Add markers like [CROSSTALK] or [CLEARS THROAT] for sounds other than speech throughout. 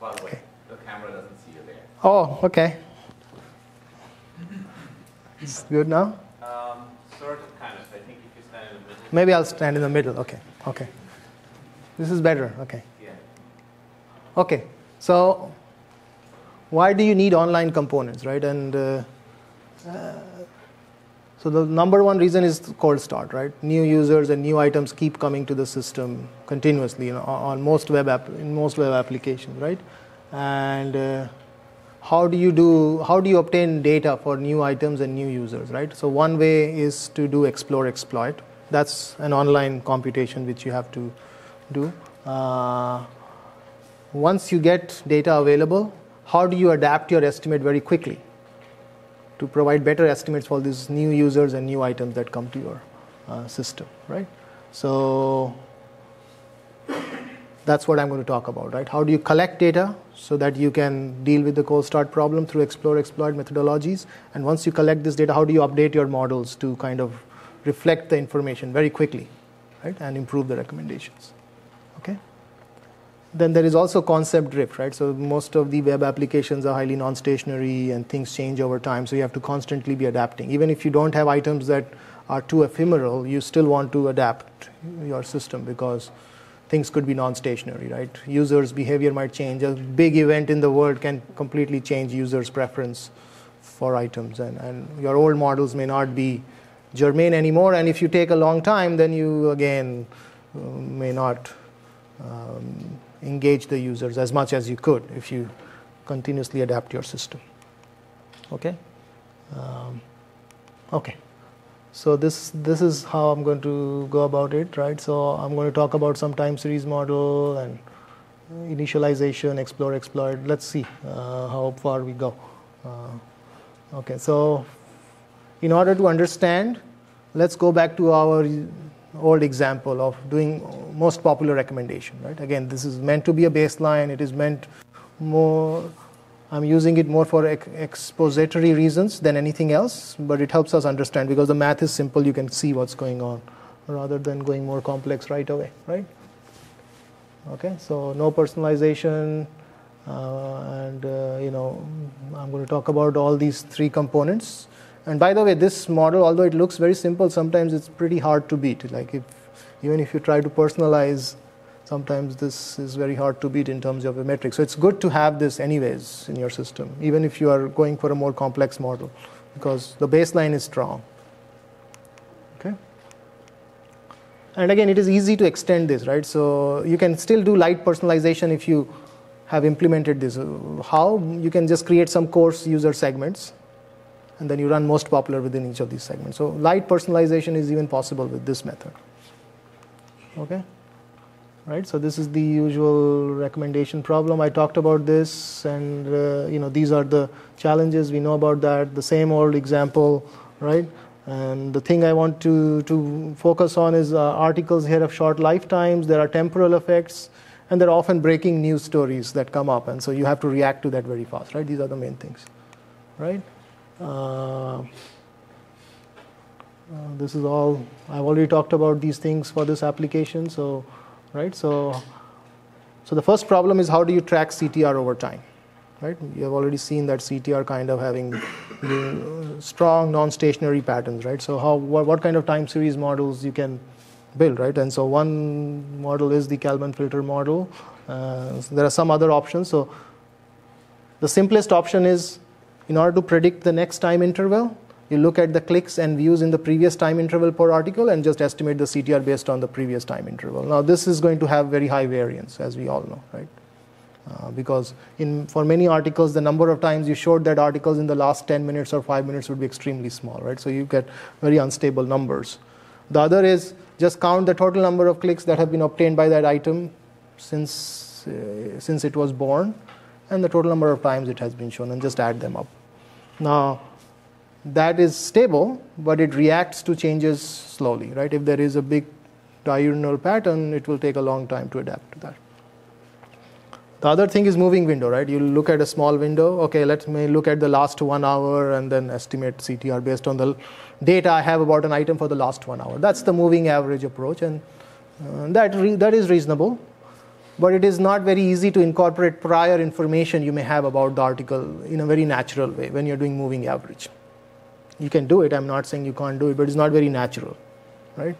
By the way, the camera doesn't see you there. Oh, okay. It's good now? Um, sort of, kind of. I think if you stand in the middle. Maybe I'll stand in the middle. Okay, okay. This is better. Okay. Yeah. Okay. So, why do you need online components, right? And uh, uh, so the number one reason is cold start, right? New users and new items keep coming to the system continuously you know, on most web app in most web applications, right? And uh, how do you do how do you obtain data for new items and new users, right? So one way is to do explore exploit. That's an online computation which you have to do. Uh, once you get data available, how do you adapt your estimate very quickly? To provide better estimates for these new users and new items that come to your uh, system, right? So that's what I'm going to talk about, right? How do you collect data so that you can deal with the cold start problem through explore exploit methodologies? And once you collect this data, how do you update your models to kind of reflect the information very quickly, right? And improve the recommendations, okay? Then there is also concept drift, right? So most of the web applications are highly non-stationary and things change over time. So you have to constantly be adapting. Even if you don't have items that are too ephemeral, you still want to adapt your system because things could be non-stationary, right? Users' behavior might change. A big event in the world can completely change users' preference for items, and, and your old models may not be germane anymore. And if you take a long time, then you again uh, may not. Um, engage the users as much as you could if you continuously adapt your system. Okay? Um, okay. So this this is how I'm going to go about it, right? So I'm going to talk about some time series model and initialization, explore, exploit. Let's see uh, how far we go. Uh, okay, so in order to understand, let's go back to our old example of doing most popular recommendation, right? Again, this is meant to be a baseline. It is meant more, I'm using it more for ex- expository reasons than anything else, but it helps us understand because the math is simple. You can see what's going on rather than going more complex right away, right? Okay, so no personalization, uh, and uh, you know, I'm going to talk about all these three components and by the way, this model, although it looks very simple, sometimes it's pretty hard to beat. Like if, even if you try to personalize, sometimes this is very hard to beat in terms of a metric. So it's good to have this anyways in your system, even if you are going for a more complex model, because the baseline is strong. Okay. And again, it is easy to extend this, right? So you can still do light personalization if you have implemented this. How? You can just create some coarse user segments and then you run most popular within each of these segments. So light personalization is even possible with this method. Okay? Right, so this is the usual recommendation problem. I talked about this, and uh, you know these are the challenges. We know about that. The same old example, right? And the thing I want to to focus on is uh, articles here have short lifetimes. There are temporal effects, and there are often breaking news stories that come up, and so you have to react to that very fast, right? These are the main things, right? Uh, uh, this is all I've already talked about these things for this application. So, right. So, so the first problem is how do you track CTR over time, right? You have already seen that CTR kind of having strong non-stationary patterns, right? So, how what, what kind of time series models you can build, right? And so one model is the Kalman filter model. Uh, so there are some other options. So the simplest option is in order to predict the next time interval, you look at the clicks and views in the previous time interval per article and just estimate the CTR based on the previous time interval. Now, this is going to have very high variance, as we all know, right? Uh, because in, for many articles, the number of times you showed that articles in the last 10 minutes or 5 minutes would be extremely small, right? So you get very unstable numbers. The other is just count the total number of clicks that have been obtained by that item since, uh, since it was born and the total number of times it has been shown and just add them up. Now, that is stable, but it reacts to changes slowly, right? If there is a big diurnal pattern, it will take a long time to adapt to that. The other thing is moving window, right? You look at a small window. Okay, let me look at the last one hour and then estimate CTR based on the data I have about an item for the last one hour. That's the moving average approach, and uh, that re- that is reasonable. But it is not very easy to incorporate prior information you may have about the article in a very natural way when you're doing moving average. You can do it, I'm not saying you can't do it, but it's not very natural, right?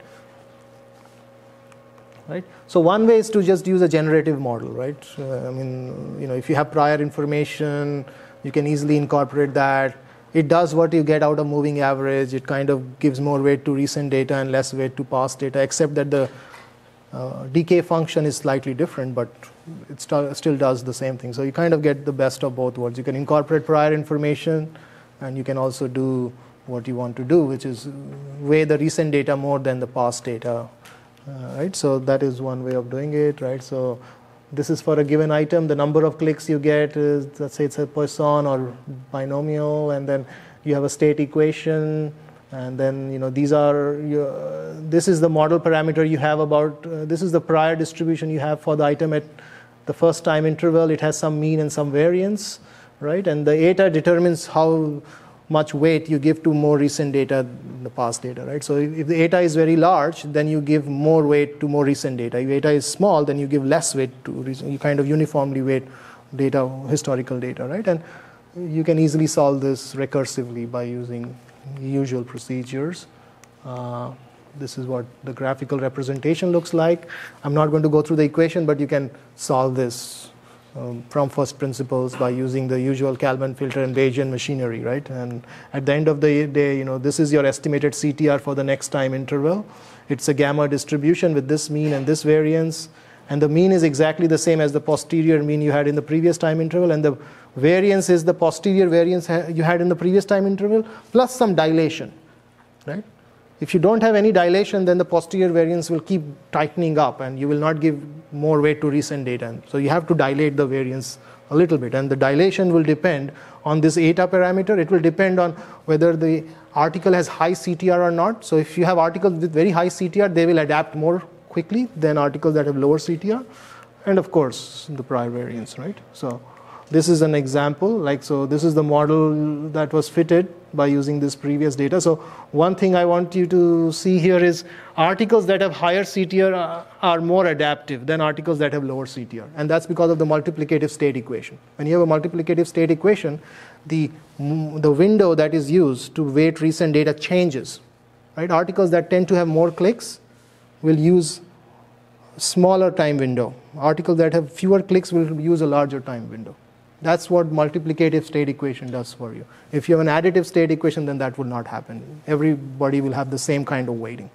Right? So one way is to just use a generative model, right? Uh, I mean, you know, if you have prior information, you can easily incorporate that. It does what you get out of moving average. It kind of gives more weight to recent data and less weight to past data, except that the uh, decay function is slightly different, but it st- still does the same thing. So you kind of get the best of both worlds. You can incorporate prior information, and you can also do what you want to do, which is weigh the recent data more than the past data. Uh, right? So that is one way of doing it, right? So this is for a given item. The number of clicks you get is, let's say it's a Poisson or binomial, and then you have a state equation and then you know these are this is the model parameter you have about uh, this is the prior distribution you have for the item at the first time interval. It has some mean and some variance right? And the eta determines how much weight you give to more recent data than the past data right? So if, if the eta is very large then you give more weight to more recent data. If eta is small then you give less weight to recent you kind of uniformly weight data historical data right? And you can easily solve this recursively by using usual procedures. Uh, this is what the graphical representation looks like. I'm not going to go through the equation, but you can solve this um, from first principles by using the usual Kalman filter and Bayesian machinery, right? And at the end of the day, you know, this is your estimated CTR for the next time interval. It's a gamma distribution with this mean and this variance. And the mean is exactly the same as the posterior mean you had in the previous time interval, and the variance is the posterior variance you had in the previous time interval plus some dilation, right? If you don't have any dilation, then the posterior variance will keep tightening up and you will not give more weight to recent data. So you have to dilate the variance a little bit. And the dilation will depend on this eta parameter. It will depend on whether the article has high CTR or not. So if you have articles with very high CTR, they will adapt more quickly than articles that have lower CTR. And of course, the prior variance, right? So this is an example like so this is the model that was fitted by using this previous data. So one thing i want you to see here is articles that have higher ctr are more adaptive than articles that have lower ctr and that's because of the multiplicative state equation. When you have a multiplicative state equation the the window that is used to weight recent data changes right? Articles that tend to have more clicks will use smaller time window. Articles that have fewer clicks will use a larger time window that's what multiplicative state equation does for you. If you have an additive state equation, then that would not happen. Everybody will have the same kind of weighting.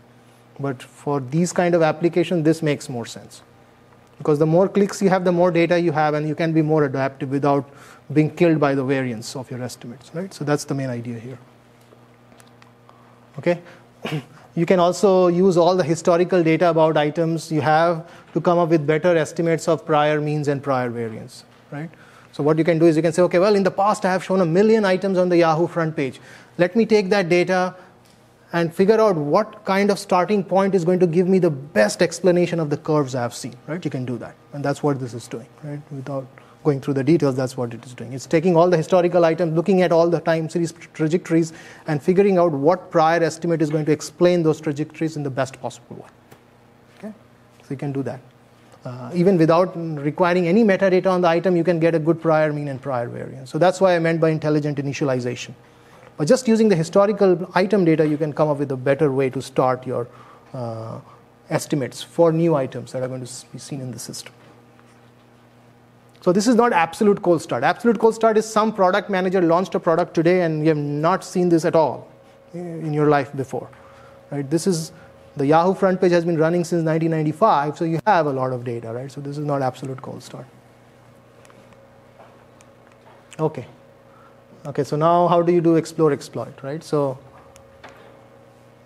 But for these kind of applications, this makes more sense. Because the more clicks you have, the more data you have, and you can be more adaptive without being killed by the variance of your estimates, right? So that's the main idea here. Okay? [CLEARS THROAT] you can also use all the historical data about items you have to come up with better estimates of prior means and prior variance, right? So what you can do is you can say, okay, well, in the past I have shown a million items on the Yahoo front page. Let me take that data and figure out what kind of starting point is going to give me the best explanation of the curves I have seen, right? You can do that. And that's what this is doing, right? Without going through the details, that's what it is doing. It's taking all the historical items, looking at all the time series trajectories, and figuring out what prior estimate is going to explain those trajectories in the best possible way. Okay? So you can do that. Uh, even without requiring any metadata on the item, you can get a good prior mean and prior variance. So that's why I meant by intelligent initialization. But just using the historical item data, you can come up with a better way to start your uh, estimates for new items that are going to be seen in the system. So this is not absolute cold start. Absolute cold start is some product manager launched a product today and you have not seen this at all in your life before. Right? This is the Yahoo front page has been running since 1995, so you have a lot of data, right? So this is not absolute cold start. Okay. Okay, so now how do you do explore exploit, right? So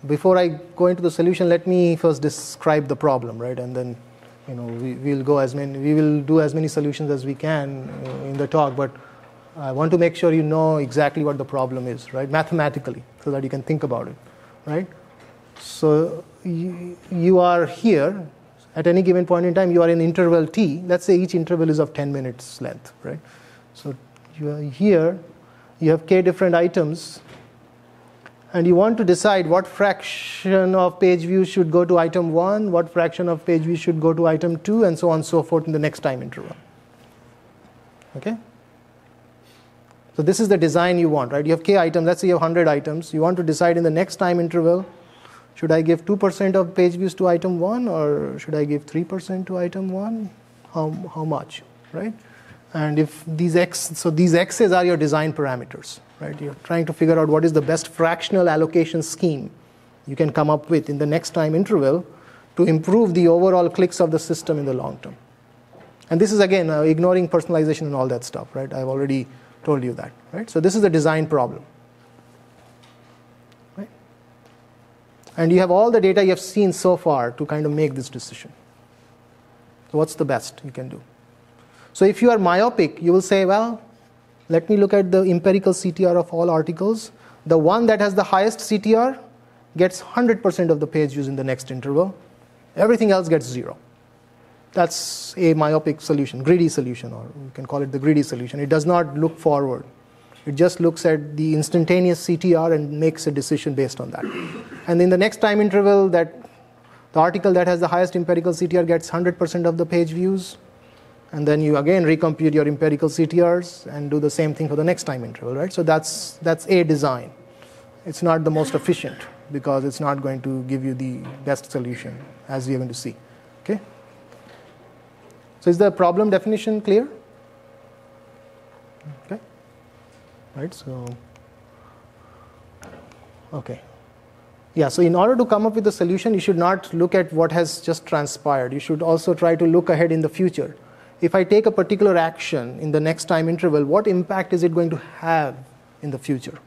before I go into the solution, let me first describe the problem, right? And then, you know, we will go as many, we will do as many solutions as we can in the talk, but I want to make sure you know exactly what the problem is, right? Mathematically, so that you can think about it, right? So you, are here at any given point in time, you are in interval t. Let's say each interval is of 10 minutes length, right? So you are here, you have k different items, and you want to decide what fraction of page views should go to item 1, what fraction of page views should go to item 2, and so on and so forth in the next time interval. Okay? So this is the design you want, right? You have k items, let's say you have 100 items. You want to decide in the next time interval, should I give 2% of page views to item 1 or should I give 3% to item 1? How, how much, right? And if these x, so these x's are your design parameters, right? You're trying to figure out what is the best fractional allocation scheme you can come up with in the next time interval to improve the overall clicks of the system in the long term. And this is again uh, ignoring personalization and all that stuff, right? I've already told you that, right? So this is a design problem. And you have all the data you have seen so far to kind of make this decision. So what's the best you can do? So if you are myopic, you will say, well, let me look at the empirical CTR of all articles. The one that has the highest CTR gets 100% of the page views in the next interval. Everything else gets zero. That's a myopic solution, greedy solution, or you can call it the greedy solution. It does not look forward. It just looks at the instantaneous CTR and makes a decision based on that. And in the next time interval, that the article that has the highest empirical CTR gets 100% of the page views. And then you again recompute your empirical CTRs and do the same thing for the next time interval, right? So that's, that's a design. It's not the most efficient because it's not going to give you the best solution, as we are going to see. Okay? So is the problem definition clear? Okay. Right, so, okay. Yeah, so in order to come up with a solution, you should not look at what has just transpired. You should also try to look ahead in the future. If I take a particular action in the next time interval, what impact is it going to have in the future?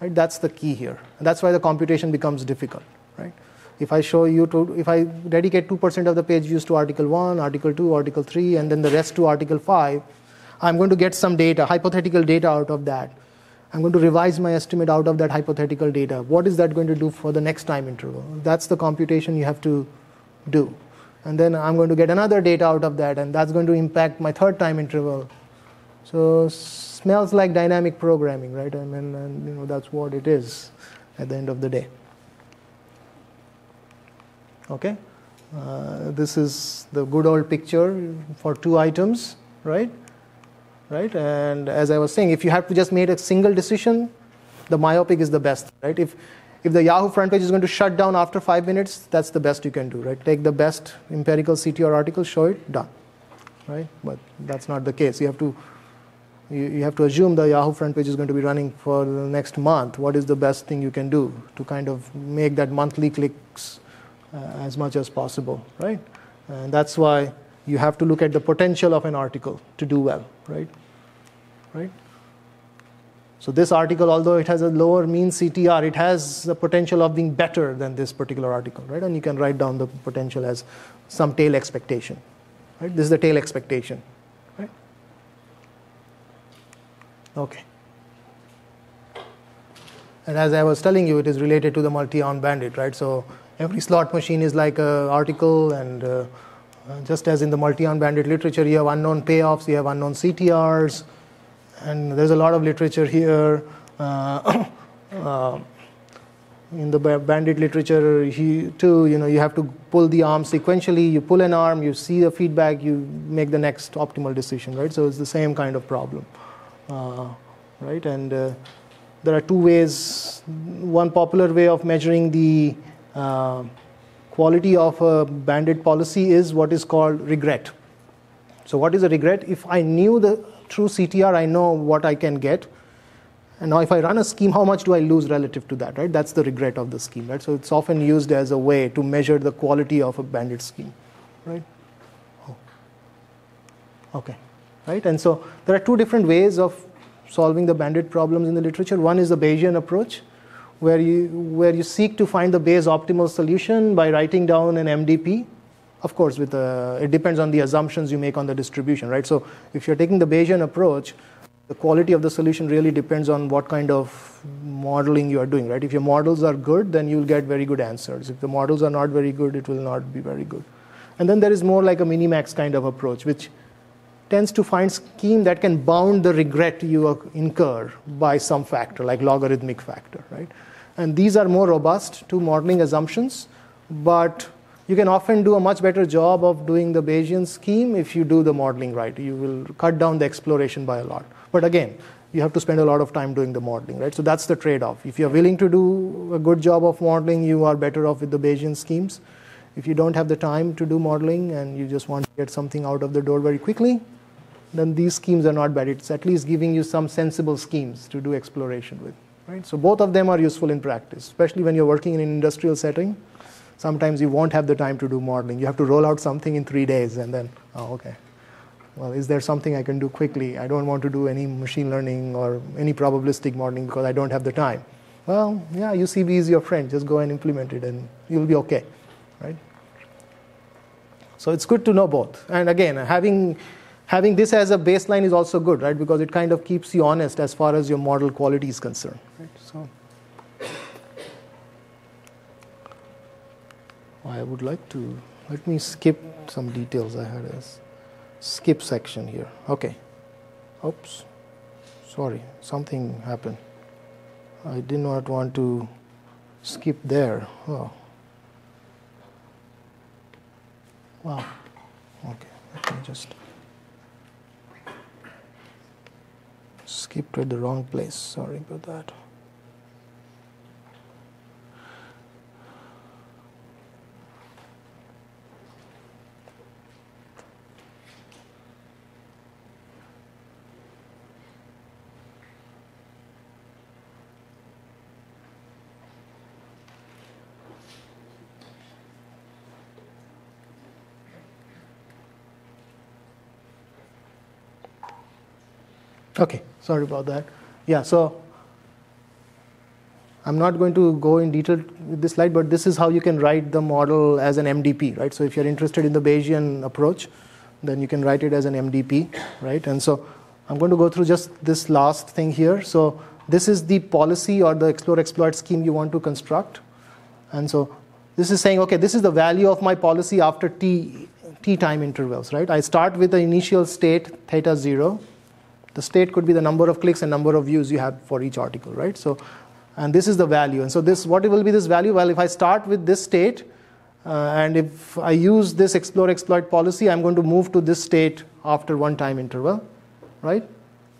Right, that's the key here. That's why the computation becomes difficult, right? If I show you to, if I dedicate 2% of the page views to article 1, article 2, article 3, and then the rest to article 5, I'm going to get some data, hypothetical data out of that. I'm going to revise my estimate out of that hypothetical data. What is that going to do for the next time interval? That's the computation you have to do. And then I'm going to get another data out of that, and that's going to impact my third time interval. So smells like dynamic programming, right? I mean, and, you know, that's what it is at the end of the day. Okay, uh, this is the good old picture for two items, right? Right, and as I was saying, if you have to just make a single decision, the myopic is the best, right? If if the Yahoo front page is going to shut down after five minutes, that's the best you can do, right? Take the best empirical CTR article, show it, done, right? But that's not the case. You have to you, you have to assume the Yahoo front page is going to be running for the next month. What is the best thing you can do to kind of make that monthly clicks uh, as much as possible, right? And that's why you have to look at the potential of an article to do well, right? Right? So this article, although it has a lower mean CTR, it has the potential of being better than this particular article, right? And you can write down the potential as some tail expectation, right? This is the tail expectation, right? Okay. And as I was telling you, it is related to the multi-arm bandit, right? So every slot machine is like an article, and uh, just as in the multi-arm bandit literature, you have unknown payoffs, you have unknown CTRs, and there's a lot of literature here. Uh, [COUGHS] uh, in the bandit literature he, too, you know, you have to pull the arm sequentially. You pull an arm, you see the feedback, you make the next optimal decision, right? So it's the same kind of problem, uh, right? And uh, there are two ways. One popular way of measuring the uh, quality of a bandit policy is what is called regret. So what is a regret? If I knew the true CTR, I know what I can get. And now if I run a scheme, how much do I lose relative to that, right? That's the regret of the scheme, right? So it's often used as a way to measure the quality of a bandit scheme, right? Oh. Okay, right? And so there are two different ways of solving the bandit problems in the literature. One is the Bayesian approach, where you, where you seek to find the Bayes optimal solution by writing down an MDP, of course, with the, it depends on the assumptions you make on the distribution, right? So if you're taking the Bayesian approach, the quality of the solution really depends on what kind of modeling you are doing, right? If your models are good, then you'll get very good answers. If the models are not very good, it will not be very good. And then there is more like a minimax kind of approach, which tends to find scheme that can bound the regret you uh, incur by some factor, like logarithmic factor, right? And these are more robust to modeling assumptions, but you can often do a much better job of doing the Bayesian scheme if you do the modeling right. You will cut down the exploration by a lot. But again, you have to spend a lot of time doing the modeling, right? So that's the trade off. If you're willing to do a good job of modeling, you are better off with the Bayesian schemes. If you don't have the time to do modeling and you just want to get something out of the door very quickly, then these schemes are not bad. It's at least giving you some sensible schemes to do exploration with. Right? So both of them are useful in practice, especially when you're working in an industrial setting. Sometimes you won't have the time to do modeling. You have to roll out something in three days and then, oh, okay. Well, is there something I can do quickly? I don't want to do any machine learning or any probabilistic modeling because I don't have the time. Well, yeah, UCB is your friend. Just go and implement it and you'll be okay, right? So it's good to know both. And again, having having this as a baseline is also good, right? Because it kind of keeps you honest as far as your model quality is concerned. Right? So I would like to let me skip some details I had as skip section here. Okay. Oops. Sorry, something happened. I did not want to skip there. Oh. Wow. Okay, let me just. Skipped at the wrong place. Sorry about that. Okay, sorry about that. Yeah, so I'm not going to go in detail with this slide, but this is how you can write the model as an MDP, right? So if you're interested in the Bayesian approach, then you can write it as an MDP, right? And so I'm going to go through just this last thing here. So this is the policy or the explore exploit scheme you want to construct. And so this is saying, okay, this is the value of my policy after t, t time intervals, right? I start with the initial state theta 0 the state could be the number of clicks and number of views you have for each article, right? So, and this is the value. And so this, what will be this value? Well, if I start with this state, uh, and if I use this explore exploit policy, I'm going to move to this state after one time interval, right?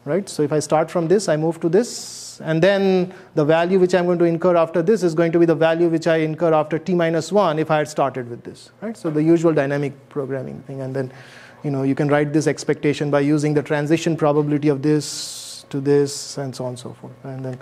Right? So if I start from this, I move to this, and then the value which I'm going to incur after this is going to be the value which I incur after t minus 1 if I had started with this, right? So the usual dynamic programming thing. And then you know, you can write this expectation by using the transition probability of this to this and so on and so forth. And then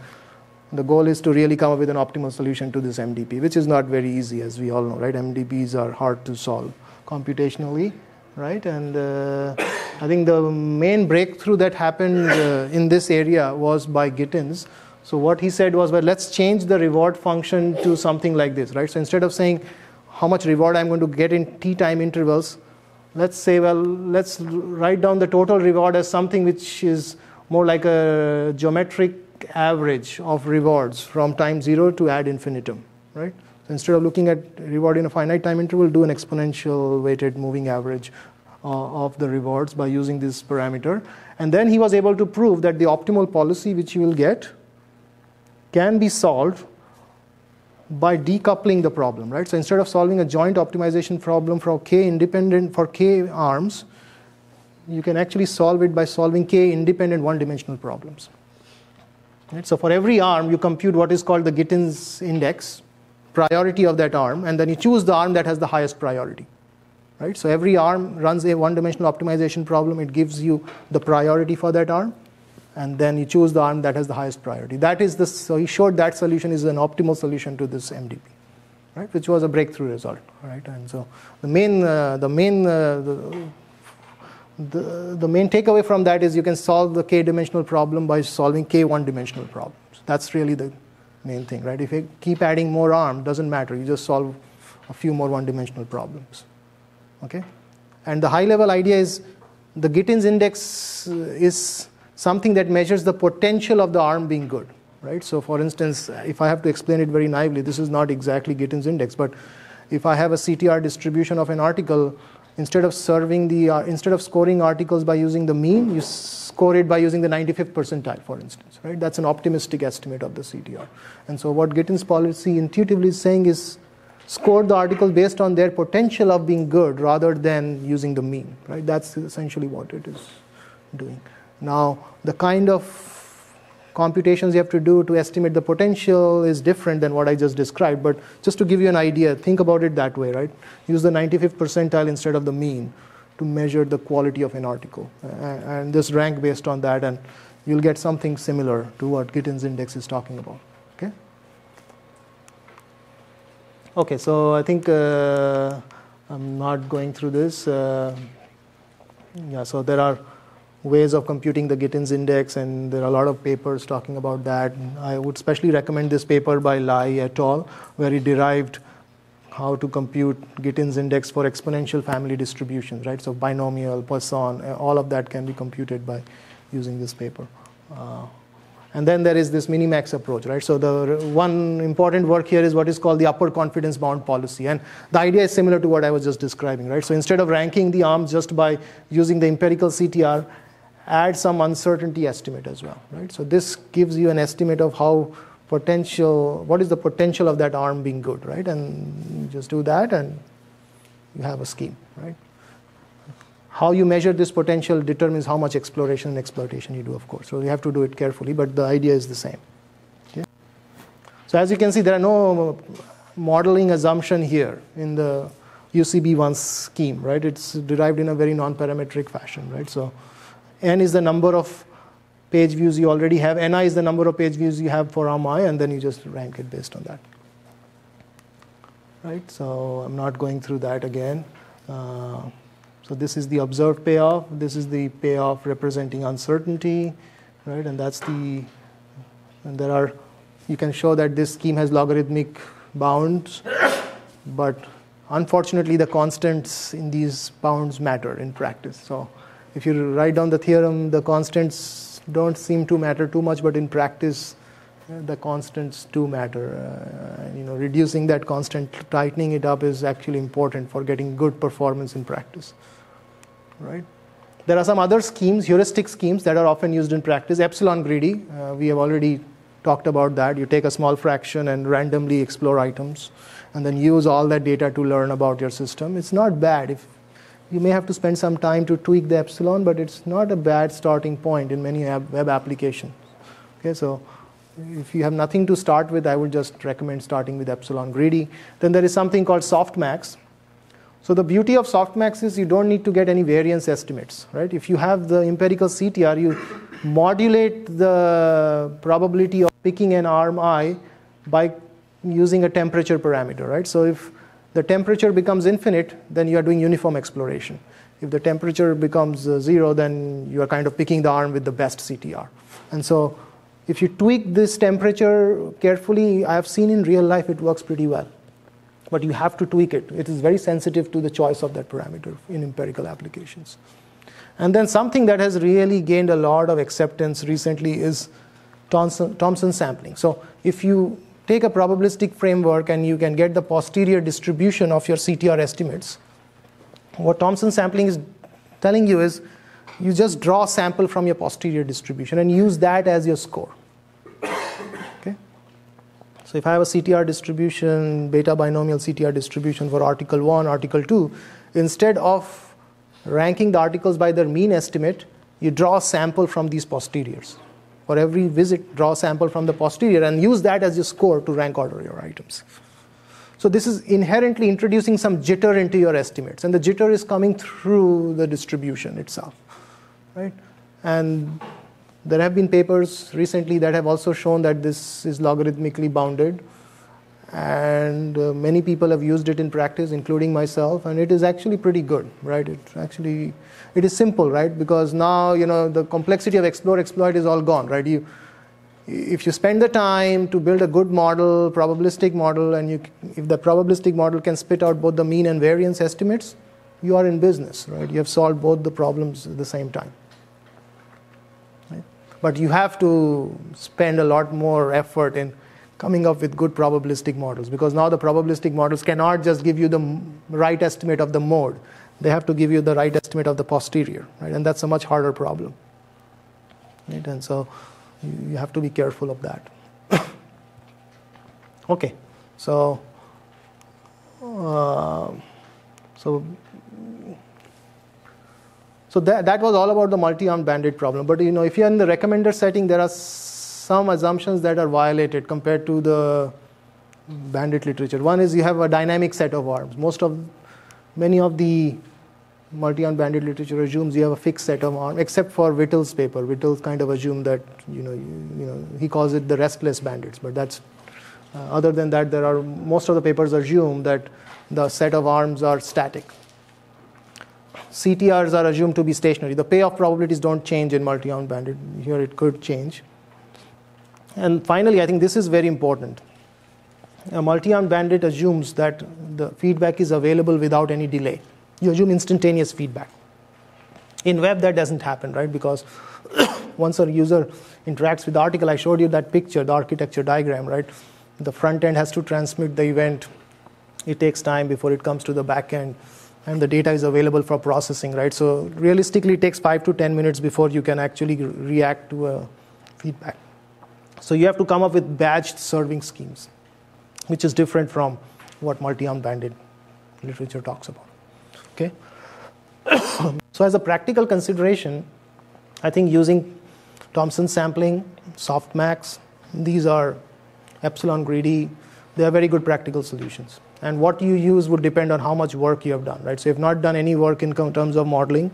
the goal is to really come up with an optimal solution to this MDP, which is not very easy, as we all know, right? MDPs are hard to solve computationally, right? And uh, I think the main breakthrough that happened uh, in this area was by Gittins. So what he said was, well, let's change the reward function to something like this, right? So instead of saying how much reward I'm going to get in t time intervals, let's say, well, let's write down the total reward as something which is more like a geometric average of rewards from time zero to ad infinitum, right? So instead of looking at reward in a finite time interval, do an exponential weighted moving average uh, of the rewards by using this parameter. And then he was able to prove that the optimal policy which you will get can be solved by decoupling the problem, right? So instead of solving a joint optimization problem for k independent for k arms, you can actually solve it by solving k independent one-dimensional problems. Right? So for every arm, you compute what is called the Gittins index, priority of that arm, and then you choose the arm that has the highest priority. Right? So every arm runs a one-dimensional optimization problem. It gives you the priority for that arm and then you choose the arm that has the highest priority. That is the, so he showed that solution is an optimal solution to this MDP, right? Which was a breakthrough result, right? And so the main, uh, the main, uh, the, the, the main takeaway from that is you can solve the k-dimensional problem by solving k one-dimensional problems. That's really the main thing, right? If you keep adding more arm, doesn't matter. You just solve a few more one-dimensional problems, okay? And the high-level idea is the Gittins index is something that measures the potential of the arm being good, right? So, for instance, if I have to explain it very naively, this is not exactly Gittins index, but if I have a CTR distribution of an article, instead of serving the uh, instead of scoring articles by using the mean, you score it by using the 95th percentile, for instance, right? That's an optimistic estimate of the CTR. And so what Gittins policy intuitively is saying is score the article based on their potential of being good rather than using the mean, right? That's essentially what it is doing. Now, the kind of computations you have to do to estimate the potential is different than what I just described, but just to give you an idea, think about it that way, right? Use the 95th percentile instead of the mean to measure the quality of an article. and just rank based on that, and you'll get something similar to what Gittins index is talking about. Okay? Okay, so I think uh, I'm not going through this. Uh, yeah, so there are ways of computing the Gittins index, and there are a lot of papers talking about that. I would especially recommend this paper by Lai et al., where he derived how to compute Gittins index for exponential family distributions, right? So binomial, Poisson, uh, all of that can be computed by using this paper. Uh, and then there is this minimax approach, right? So the one important work here is what is called the upper confidence bound policy. And the idea is similar to what I was just describing, right? So instead of ranking the arms just by using the empirical CTR, add some uncertainty estimate as well, right? So this gives you an estimate of how potential, what is the potential of that arm being good, right? And just do that and you have a scheme, right? How you measure this potential determines how much exploration and exploitation you do, of course. So you have to do it carefully, but the idea is the same. Okay? So as you can see, there are no modeling assumption here in the UCB1 scheme, right? It's derived in a very non-parametric fashion, right? So n is the number of page views you already have. Ni is the number of page views you have for arm i, and then you just rank it based on that. Right? So I'm not going through that again. Uh, so this is the observed payoff. This is the payoff representing uncertainty, right? And that's the, and there are, you can show that this scheme has logarithmic bounds, but unfortunately the constants in these bounds matter in practice. So if you write down the theorem, the constants don't seem to matter too much, but in practice, the constants do matter. Uh, you know, reducing that constant, tightening it up is actually important for getting good performance in practice. Right? There are some other schemes, heuristic schemes that are often used in practice. Epsilon greedy, uh, we have already talked about that. You take a small fraction and randomly explore items, and then use all that data to learn about your system. It's not bad if you may have to spend some time to tweak the epsilon, but it's not a bad starting point in many web applications. Okay, so if you have nothing to start with, I would just recommend starting with epsilon greedy. Then there is something called softmax. So the beauty of softmax is you don't need to get any variance estimates, right? If you have the empirical CTR, you modulate the probability of picking an arm I by using a temperature parameter, right? So if the temperature becomes infinite, then you are doing uniform exploration. If the temperature becomes uh, zero, then you are kind of picking the arm with the best CTR. And so if you tweak this temperature carefully, I have seen in real life it works pretty well. But you have to tweak it. It is very sensitive to the choice of that parameter in empirical applications. And then something that has really gained a lot of acceptance recently is Thompson, Thompson sampling. So if you take a probabilistic framework and you can get the posterior distribution of your CTR estimates. What Thompson sampling is telling you is you just draw a sample from your posterior distribution and use that as your score. Okay? So if I have a CTR distribution, beta binomial CTR distribution for article 1, article 2, instead of ranking the articles by their mean estimate, you draw a sample from these posteriors for every visit, draw a sample from the posterior and use that as your score to rank order your items. So this is inherently introducing some jitter into your estimates, and the jitter is coming through the distribution itself, right? And there have been papers recently that have also shown that this is logarithmically bounded, and uh, many people have used it in practice, including myself, and it is actually pretty good, right? It actually it is simple, right? Because now, you know, the complexity of explore exploit is all gone, right? You, if you spend the time to build a good model, probabilistic model, and you, if the probabilistic model can spit out both the mean and variance estimates, you are in business, right? You have solved both the problems at the same time. Right? But you have to spend a lot more effort in coming up with good probabilistic models because now the probabilistic models cannot just give you the right estimate of the mode they have to give you the right estimate of the posterior, right? And that's a much harder problem. right? And so you, have to be careful of that. [COUGHS] okay, so uh, so so that, that was all about the multi-armed bandit problem. But you know, if you're in the recommender setting, there are some assumptions that are violated compared to the bandit literature. One is you have a dynamic set of arms. Most of many of the multi-armed bandit literature assumes you have a fixed set of arms, except for Whittle's paper. Whittle's kind of assumed that you know, you, you know he calls it the restless bandits, but that's uh, other than that, there are most of the papers assume that the set of arms are static. CTRs are assumed to be stationary. The payoff probabilities don't change in multi-armed bandit. Here it could change. And finally, I think this is very important. A multi-armed bandit assumes that the feedback is available without any delay. You assume instantaneous feedback. In web, that doesn't happen, right? Because [COUGHS] once a user interacts with the article, I showed you that picture, the architecture diagram, right? The front end has to transmit the event. It takes time before it comes to the back end and the data is available for processing, right? So realistically, it takes five to 10 minutes before you can actually react to a feedback. So you have to come up with batched serving schemes, which is different from what multi-armed bandit literature talks about. Okay. [COUGHS] so as a practical consideration, I think using Thompson sampling, softmax, these are epsilon greedy, they are very good practical solutions and what you use would depend on how much work you have done right so if not done any work in terms of modeling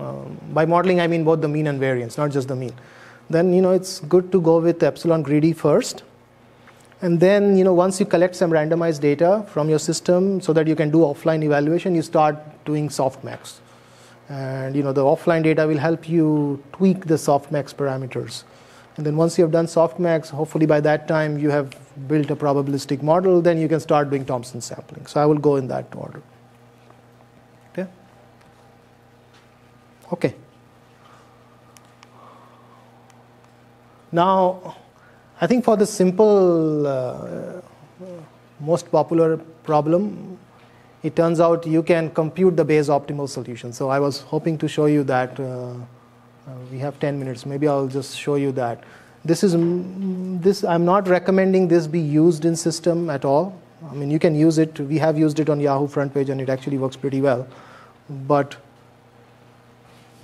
um, by modeling i mean both the mean and variance not just the mean then you know it's good to go with epsilon greedy first and then you know once you collect some randomized data from your system so that you can do offline evaluation you start doing softmax and you know the offline data will help you tweak the softmax parameters and then once you have done softmax hopefully by that time you have built a probabilistic model, then you can start doing Thompson sampling. So I will go in that order. Okay. Okay. Now, I think for the simple, uh, most popular problem, it turns out you can compute the Bayes optimal solution. So I was hoping to show you that. Uh, uh, we have 10 minutes. Maybe I'll just show you that this is this i'm not recommending this be used in system at all i mean you can use it we have used it on yahoo front page and it actually works pretty well but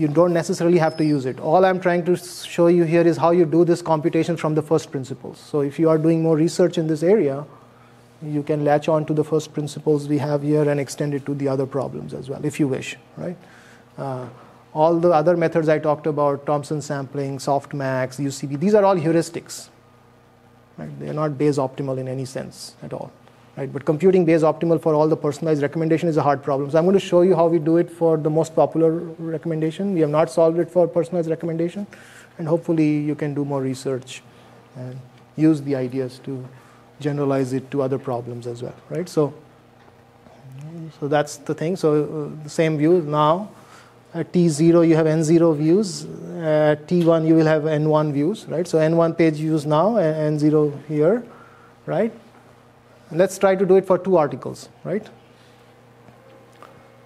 you don't necessarily have to use it all i'm trying to show you here is how you do this computation from the first principles so if you are doing more research in this area you can latch on to the first principles we have here and extend it to the other problems as well if you wish right uh, all the other methods I talked about, Thompson sampling, softmax, UCB, these are all heuristics. Right? They are not Bayes optimal in any sense at all. Right? But computing Bayes optimal for all the personalized recommendation is a hard problem. So I'm going to show you how we do it for the most popular recommendation. We have not solved it for personalized recommendation. And hopefully you can do more research and use the ideas to generalize it to other problems as well. Right? So, so that's the thing. So uh, the same view now at T0 you have N0 views, at T1 you will have N1 views, right? So N1 page views now, and N0 here, right? Let's try to do it for two articles, right?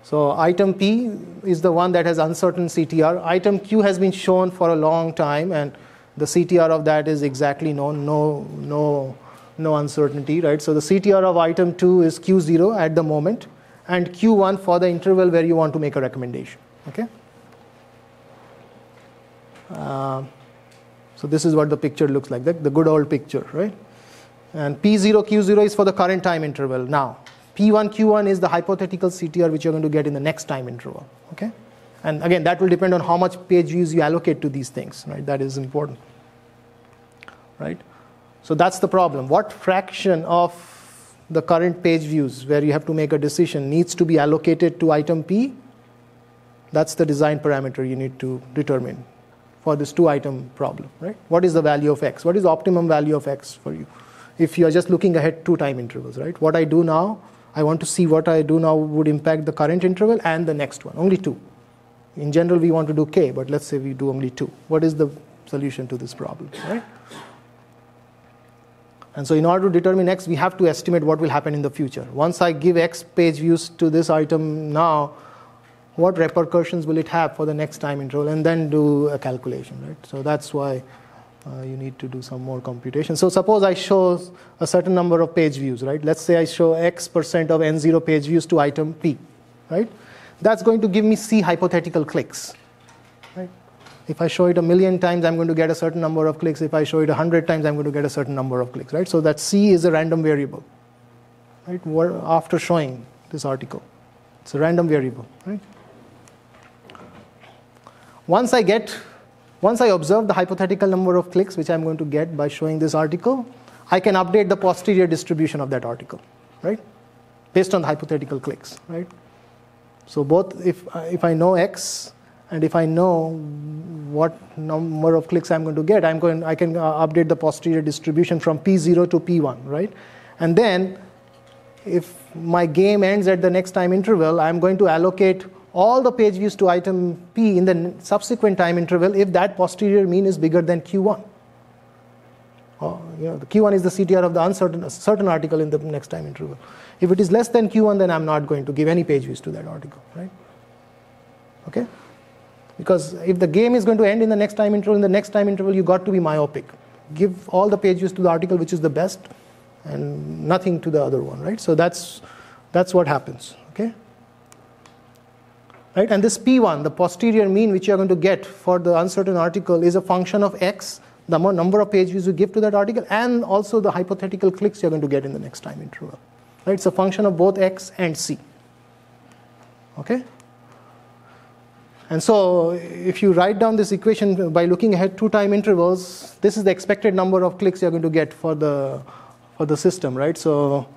So item P is the one that has uncertain CTR. Item Q has been shown for a long time, and the CTR of that is exactly known, no, no, no uncertainty, right? So the CTR of item 2 is Q0 at the moment, and Q1 for the interval where you want to make a recommendation. Okay. Uh, so this is what the picture looks like, the, the good old picture, right? And P0, Q0 is for the current time interval now. P1, Q1 is the hypothetical CTR which you're going to get in the next time interval, okay? And again, that will depend on how much page views you allocate to these things, right? That is important, right? So that's the problem. What fraction of the current page views where you have to make a decision needs to be allocated to item P that's the design parameter you need to determine for this two item problem, right? What is the value of x? What is the optimum value of x for you? If you are just looking ahead two time intervals, right? What I do now, I want to see what I do now would impact the current interval and the next one, only two. In general, we want to do k, but let's say we do only two. What is the solution to this problem, right? And so in order to determine x, we have to estimate what will happen in the future. Once I give x page views to this item now, what repercussions will it have for the next time interval, and then do a calculation, right? So that's why uh, you need to do some more computation. So suppose I show a certain number of page views, right? Let's say I show X percent of N0 page views to item P, right? That's going to give me C hypothetical clicks, right? If I show it a million times, I'm going to get a certain number of clicks. If I show it a hundred times, I'm going to get a certain number of clicks, right? So that C is a random variable, right? After showing this article, it's a random variable, right? Once I get, once I observe the hypothetical number of clicks, which I'm going to get by showing this article, I can update the posterior distribution of that article, right? Based on the hypothetical clicks, right? So both if, if I know X and if I know what number of clicks I'm going to get, I'm going, I can uh, update the posterior distribution from P0 to P1, right? And then if my game ends at the next time interval, I'm going to allocate all the page views to item P in the subsequent time interval if that posterior mean is bigger than Q1. Uh, you know, the Q1 is the CTR of the uncertain certain article in the next time interval. If it is less than Q1, then I'm not going to give any page views to that article, right? Okay? Because if the game is going to end in the next time interval, in the next time interval, you got to be myopic. Give all the page views to the article which is the best, and nothing to the other one, right? So that's that's what happens. Okay. Right, and this P1, the posterior mean which you are going to get for the uncertain article, is a function of x, the number of page views you give to that article, and also the hypothetical clicks you're going to get in the next time interval. Right, it's a function of both x and c. Okay. And so if you write down this equation by looking ahead two time intervals, this is the expected number of clicks you're going to get for the, for the system, right? So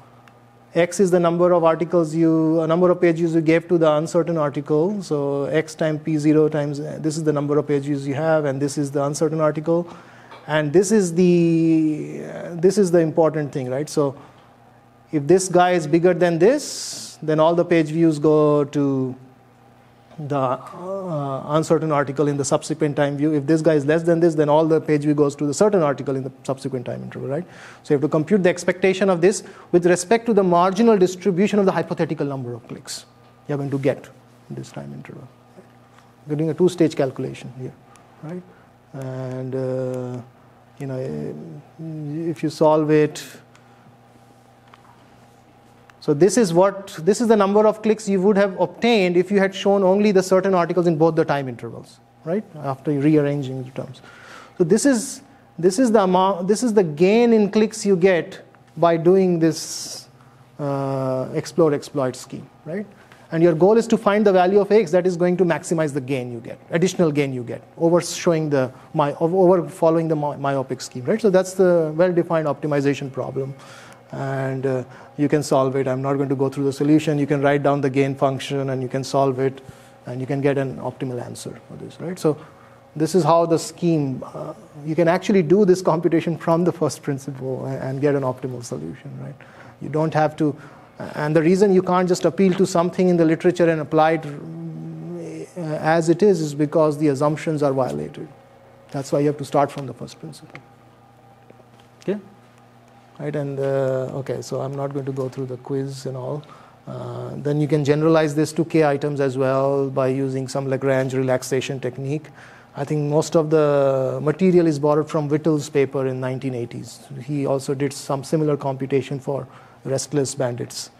x is the number of articles you, a number of pages you gave to the uncertain article. So x times p0 times, this is the number of pages you have, and this is the uncertain article. And this is the, uh, this is the important thing, right? So if this guy is bigger than this, then all the page views go to the uh, uncertain article in the subsequent time view. If this guy is less than this, then all the page view goes to the certain article in the subsequent time interval, right? So you have to compute the expectation of this with respect to the marginal distribution of the hypothetical number of clicks you're going to get in this time interval. We're doing a two-stage calculation here, right? And uh, you know, if you solve it, so this is what this is the number of clicks you would have obtained if you had shown only the certain articles in both the time intervals, right? After rearranging the terms. So this is this is the amount this is the gain in clicks you get by doing this uh, explore exploit scheme, right? And your goal is to find the value of x that is going to maximize the gain you get, additional gain you get over showing the my over following the myopic scheme, right? So that's the well-defined optimization problem and uh, you can solve it. I'm not going to go through the solution. You can write down the gain function and you can solve it and you can get an optimal answer for this, right? So this is how the scheme, uh, you can actually do this computation from the first principle and get an optimal solution, right? You don't have to, and the reason you can't just appeal to something in the literature and apply it uh, as it is is because the assumptions are violated. That's why you have to start from the first principle. Okay? Right? And uh, okay, so I'm not going to go through the quiz and all. Uh, then you can generalize this to k items as well by using some Lagrange relaxation technique. I think most of the material is borrowed from Whittle's paper in 1980s. He also did some similar computation for restless bandits,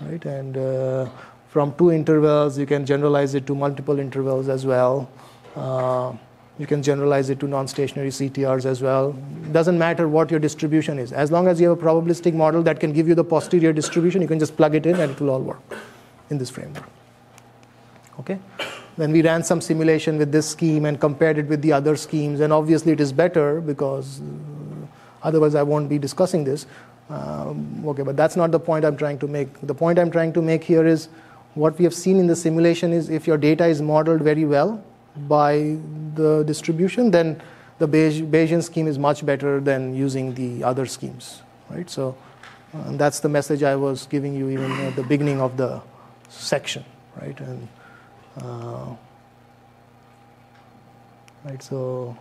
right? And uh, from two intervals, you can generalize it to multiple intervals as well. Uh, you can generalize it to non-stationary CTRs as well. Doesn't matter what your distribution is. As long as you have a probabilistic model that can give you the posterior distribution, you can just plug it in and it will all work in this framework. Okay? Then we ran some simulation with this scheme and compared it with the other schemes, and obviously it is better because uh, otherwise I won't be discussing this. Um, okay, but that's not the point I'm trying to make. The point I'm trying to make here is what we have seen in the simulation is if your data is modeled very well, by the distribution, then the Bayesian scheme is much better than using the other schemes, right? So uh, that's the message I was giving you even at the beginning of the section, right? And uh, right, so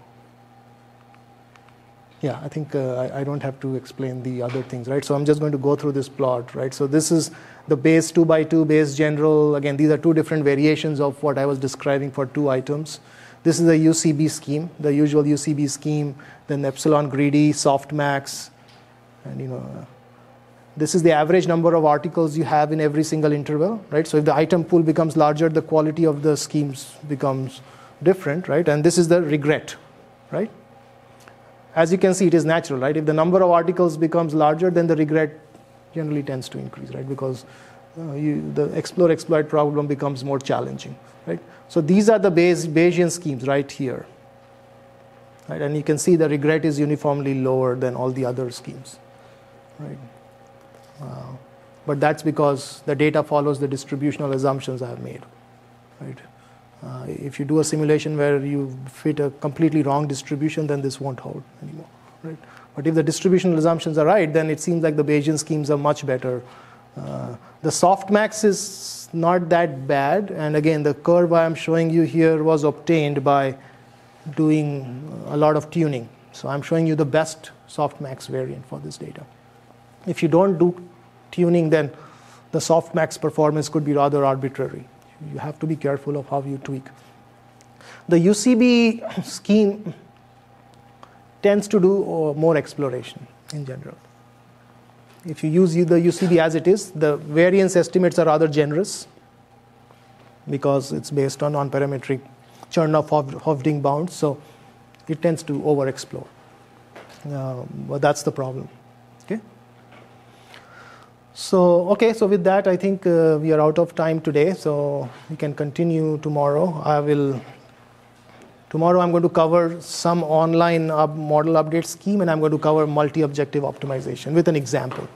Yeah, I think uh, I, I, don't have to explain the other things, right? So I'm just going to go through this plot, right? So this is the Bayes 2 by 2 Bayes general. Again, these are two different variations of what I was describing for two items. This is the UCB scheme, the usual UCB scheme, then epsilon greedy, softmax, and you know, this is the average number of articles you have in every single interval, right? So if the item pool becomes larger, the quality of the schemes becomes different, right? And this is the regret, right? As you can see, it is natural, right? If the number of articles becomes larger, then the regret generally tends to increase, right? Because uh, you, the explore exploit problem becomes more challenging, right? So these are the Bayes, Bayesian schemes right here, right? And you can see the regret is uniformly lower than all the other schemes, right? Uh, but that's because the data follows the distributional assumptions I have made. Right? Uh, if you do a simulation where you fit a completely wrong distribution, then this won't hold anymore. Right? But if the distributional assumptions are right, then it seems like the Bayesian schemes are much better. Uh, the softmax is not that bad, and again, the curve I am showing you here was obtained by doing a lot of tuning. So I'm showing you the best softmax variant for this data. If you don't do tuning, then the softmax performance could be rather arbitrary. You have to be careful of how you tweak. The UCB [CLEARS THROAT] scheme tends to do uh, more exploration in general. If you use the UCB as it is, the variance estimates are rather generous because it's based on non-parametric Chernoff Hoeffding bounds, so it tends to over-explore. Uh, but that's the problem. So, okay, so with that, I think uh, we are out of time today, so we can continue tomorrow. I will, tomorrow I'm going to cover some online model update scheme and I'm going to cover multi objective optimization with an example.